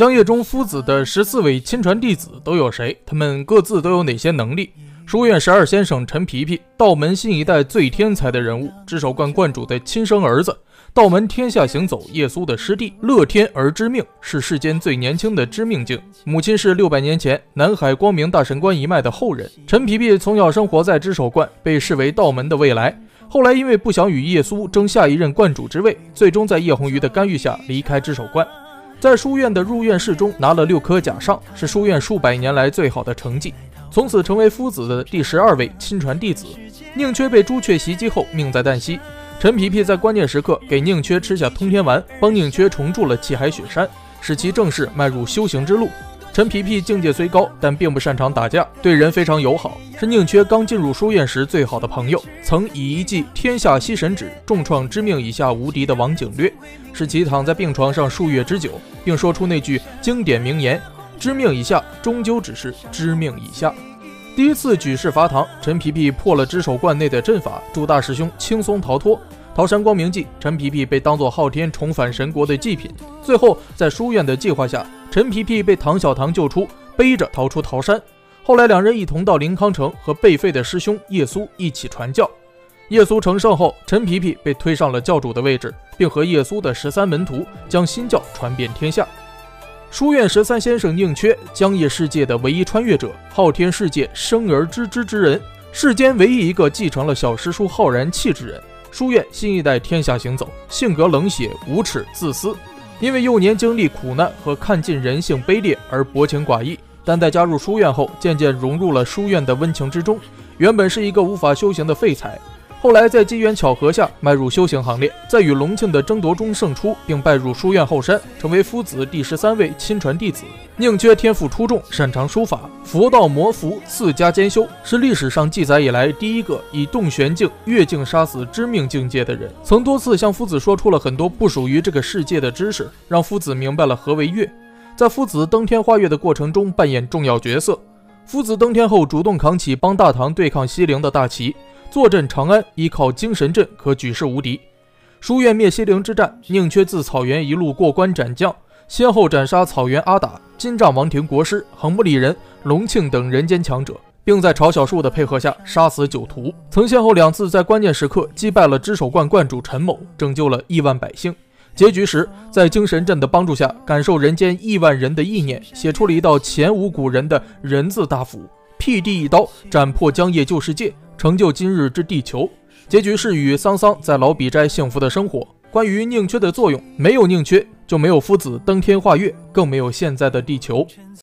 江夜中夫子的十四位亲传弟子都有谁？他们各自都有哪些能力？书院十二先生陈皮皮，道门新一代最天才的人物，知守观观主的亲生儿子，道门天下行走耶稣的师弟，乐天而知命，是世间最年轻的知命境。母亲是六百年前南海光明大神官一脉的后人。陈皮皮从小生活在知守观，被视为道门的未来。后来因为不想与耶稣争下一任观主之位，最终在叶红鱼的干预下离开知守观。在书院的入院试中拿了六科甲上，是书院数百年来最好的成绩，从此成为夫子的第十二位亲传弟子。宁缺被朱雀袭击后命在旦夕，陈皮皮在关键时刻给宁缺吃下通天丸，帮宁缺重铸了气海雪山，使其正式迈入修行之路。陈皮皮境界虽高，但并不擅长打架，对人非常友好，是宁缺刚进入书院时最好的朋友。曾以一记天下吸神指重创知命以下无敌的王景略，使其躺在病床上数月之久，并说出那句经典名言：“知命以下，终究只是知命以下。”第一次举世伐唐，陈皮皮破了只手观内的阵法，助大师兄轻松逃脱。桃山光明记，陈皮皮被当作昊天重返神国的祭品。最后，在书院的计划下，陈皮皮被唐小唐救出，背着逃出桃山。后来，两人一同到临康城，和被废的师兄叶苏一起传教。叶苏成圣后，陈皮皮被推上了教主的位置，并和叶苏的十三门徒将新教传遍天下。书院十三先生宁缺，江夜世界的唯一穿越者，昊天世界生而知之之人，世间唯一一个继承了小师叔浩然气之人。书院新一代天下行走，性格冷血、无耻、自私，因为幼年经历苦难和看尽人性卑劣而薄情寡义，但在加入书院后，渐渐融入了书院的温情之中。原本是一个无法修行的废材。后来在机缘巧合下迈入修行行列，在与隆庆的争夺中胜出，并拜入书院后山，成为夫子第十三位亲传弟子。宁缺天赋出众，擅长书法，佛道魔符四家兼修，是历史上记载以来第一个以洞玄境、月境杀死知命境界的人。曾多次向夫子说出了很多不属于这个世界的知识，让夫子明白了何为月。在夫子登天化月的过程中扮演重要角色。夫子登天后，主动扛起帮大唐对抗西陵的大旗。坐镇长安，依靠精神阵可举世无敌。书院灭西陵之战，宁缺自草原一路过关斩将，先后斩杀草原阿打、金帐王庭国师、横木里人、隆庆等人间强者，并在朝小树的配合下杀死九徒。曾先后两次在关键时刻击败了知守观观主陈某，拯救了亿万百姓。结局时，在精神阵的帮助下，感受人间亿万人的意念，写出了一道前无古人的人字大斧，辟地一刀斩破江夜旧世界。成就今日之地球，结局是与桑桑在老笔斋幸福的生活。关于宁缺的作用，没有宁缺就没有夫子登天化月，更没有现在的地球。